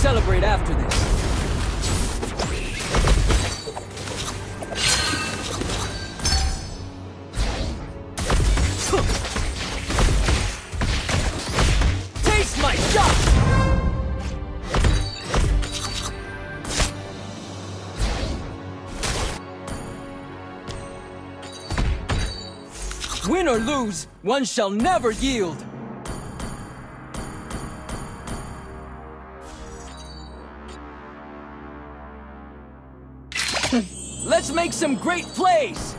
celebrate after this. Taste my shot! Win or lose, one shall never yield. Let's make some great plays!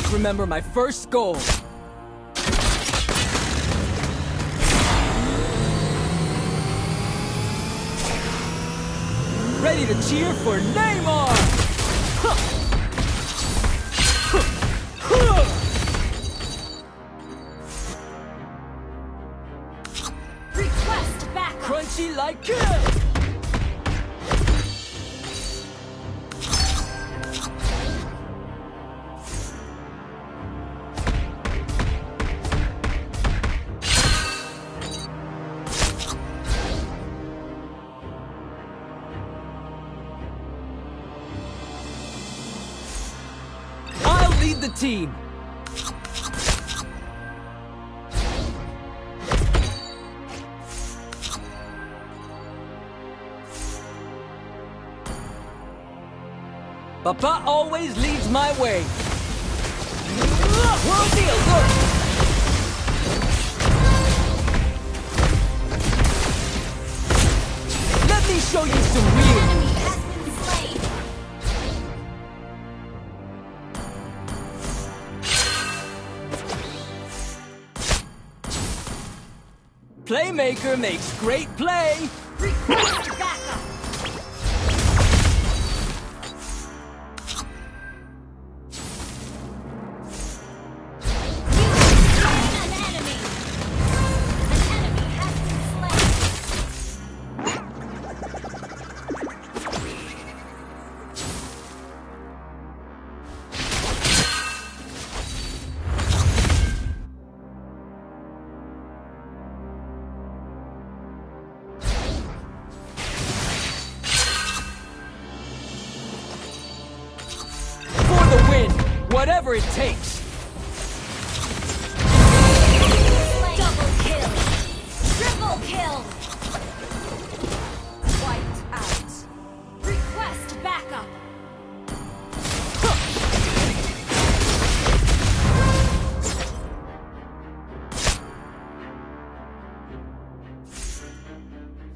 Always remember my first goal. Ready to cheer for Neymar! Request backup. Crunchy like kill! Lead the team. Papa always leads my way. Let me show you some real. Playmaker makes great play. Request backup. Whatever it takes. Double kill. Triple kill. Wiped out. Request backup.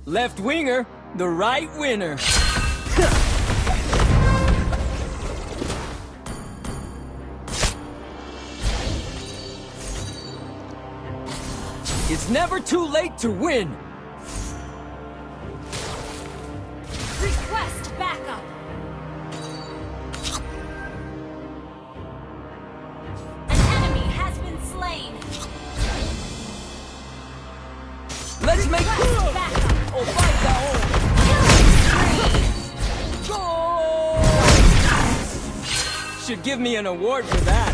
Left winger, the right winner. It's never too late to win. Request backup. An enemy has been slain. Let's make Request backup. Oh, fight that! Should give me an award for that.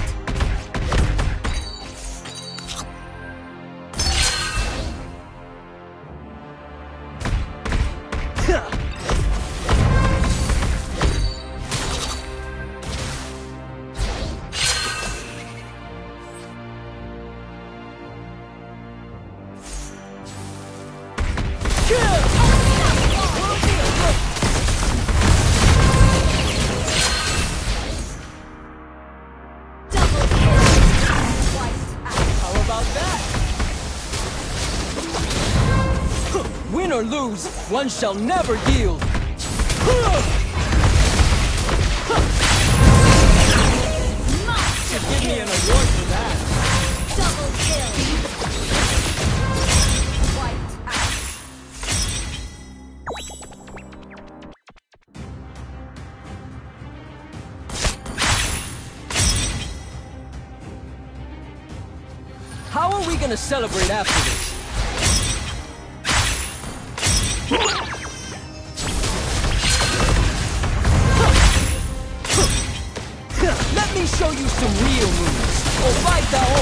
Win or lose, one shall never yield. Give me an award for that. Double kill. How are we gonna celebrate after this? Some real moves. Or fight the home.